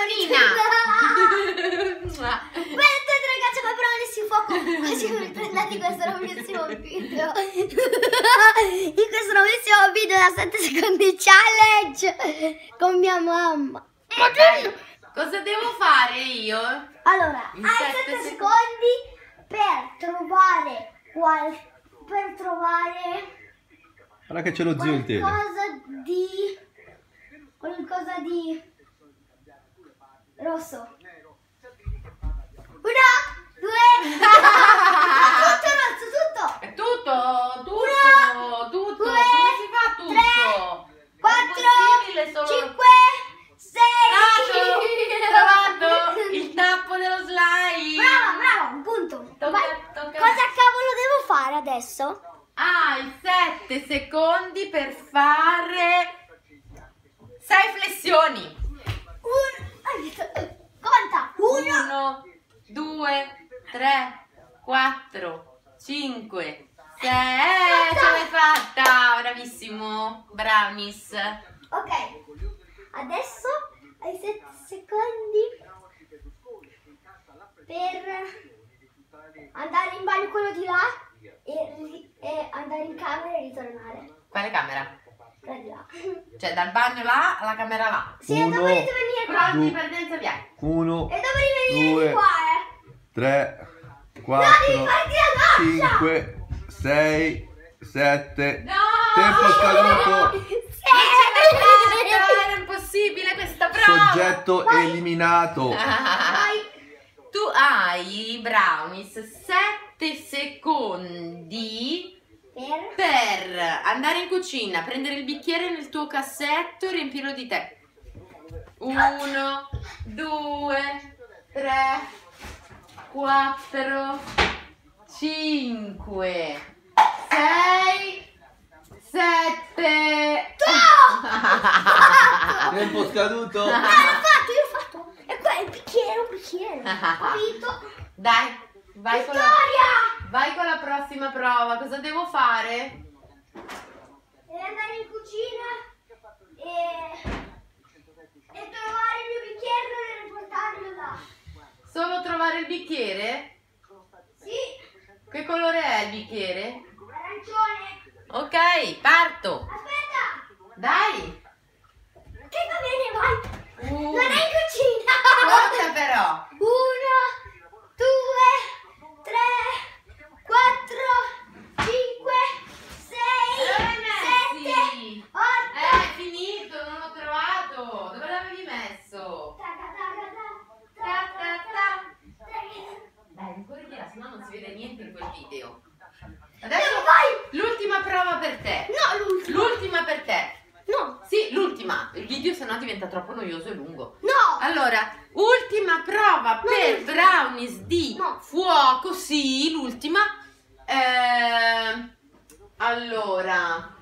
Nonnina! Aspetta, ragazzi, ma però si fuoco. Così vi prendete questo nuovissimo video. In questo nuovissimo video da 7 secondi challenge con mia mamma. Madonna! Cosa devo fare io? Allora, In hai sette 7 sec- secondi per trovare qual... per trovare Guarda che c'è lo zio in tele. qualcosa di qualcosa di rosso. Una, due, tutto rosso, tutto. È tutto, tutto, Una, tutto. due, Come si fa tutto? tre, Quattro, solo... cinque, sei. Trovato, trovato il tappo dello slime. Brava, brava, un punto. Tocca- tocca Cosa cavolo devo fare adesso? Hai 7 secondi per fare 6 flessioni. Un... Brownies. Ok. Adesso hai 7 secondi per andare in bagno quello di là e, e andare in camera e ritornare. Quale camera? Quella di là. Cioè dal bagno là alla camera là. Sì, e Uno. dovrete venire qua. Pronti per Denza Bianca. Uno, E dovrete venire Due. di qua, eh. tre, No, devi quattro, doccia. cinque, sei, sette. No! Tempo scaduto. Sì. Era impossibile questa prova! Soggetto eliminato. Vai. Tu hai, Brownies, 7 secondi Per... per andare in cucina, prendere il bicchiere nel tuo cassetto e riempirlo di tè. Uno, due, tre, quattro, cinque, sei, sette. Tempo scaduto. Ah, l'ho fatto, io ho fatto. E qua è il bicchiere, un bicchiere. Capito? Dai, vai con, la, vai con la prossima prova. Cosa devo fare? Devi andare in cucina e, e trovare il mio bicchiere e riportarlo là. Solo trovare il bicchiere? Sì, Che colore è il bicchiere? Ok, parto. Aspetta, Dai. che va bene, vai. Uh, Non è in cucina. Conta però. Uno, due, tre, quattro, cinque, sei, Dove l'hai sette, messi? otto. Eh, è finito, non l'ho trovato. Dove l'avevi messo? Taca, taca, ta, Ta, ta, ta. taca. Dai, ancora di là, sennò non si vede niente in quel video. Dove Adesso vai? l'ultima prova per te. No, l'ultimo. L'ultima per te. No, Sì, l'ultima. Il video sennò diventa troppo noioso e lungo. no. Allora, ultima prova per l'ultima. brownies di No. fuoco, sì, l'ultima. Eh, allora,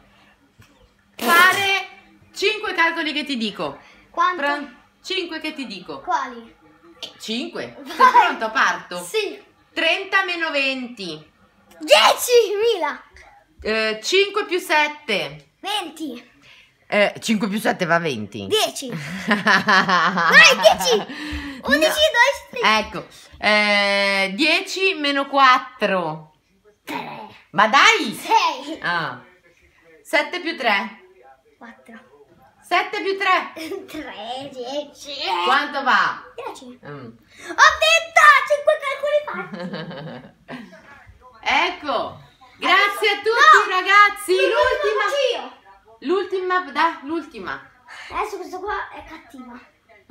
fare 5 calcoli che ti dico. Quanto? 5 che ti dico. Quali? 5. Sei Vai. pronto? Parto. Sì. 30 meno 20. 10.000. Eh, 5 più 7. 20. Eh, 5 più 7 va 20. 10. Vai, Vai, 10. 11, 12, 13. Ecco, eh, 10 meno 4. 3. Ma dai! 6. Ah. 7 più 3. 4. 7 più 3. 3, 10. Quanto va? 10. Mm. Ho detto 5 calcoli fatti. ecco. Grazie a tutti No. ragazzi. L'ultima. L'ultima, da, l'ultima. Adesso questo qua è cattiva.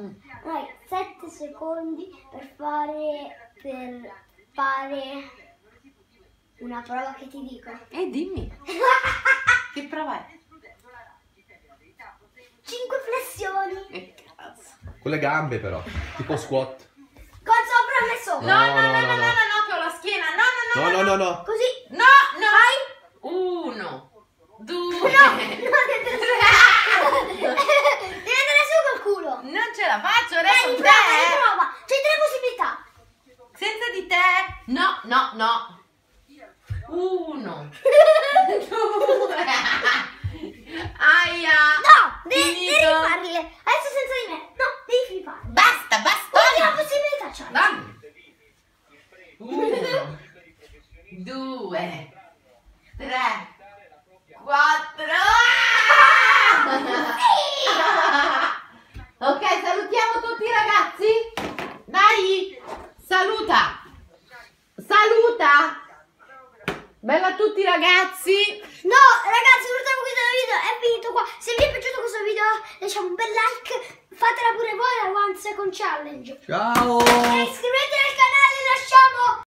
Mm. Hai 7 secondi per fare per fare una prova che ti dico. E dimmi, che prova è? 5 flessioni. Che cazzo. Con le gambe però. Tipo squat. Con sopra e messo. No, no, no, no, no, no, no, no, no, che ho la schiena. No, no, no. No, no, no, no. Così. No, no. Uno, due. No, no, devi andare su col culo. Non ce la faccio, Dai, adesso prova, te. riprova. C'hai tre possibilità. Senza di te. No, no, no. Uno. Due. Aia. No, devi, devi Finito. rifarle. Adesso senza di me. No, devi rifarle. Basta. Due, tre, quattro. Ah! Ok, salutiamo tutti i ragazzi. Dai, saluta. Saluta. Bella a tutti ragazzi. No, ragazzi, purtroppo questo video è finito qua. Se vi è piaciuto questo video, lasciamo un bel like. Fatela pure voi la One Second Challenge. Ciao! E iscrivetevi al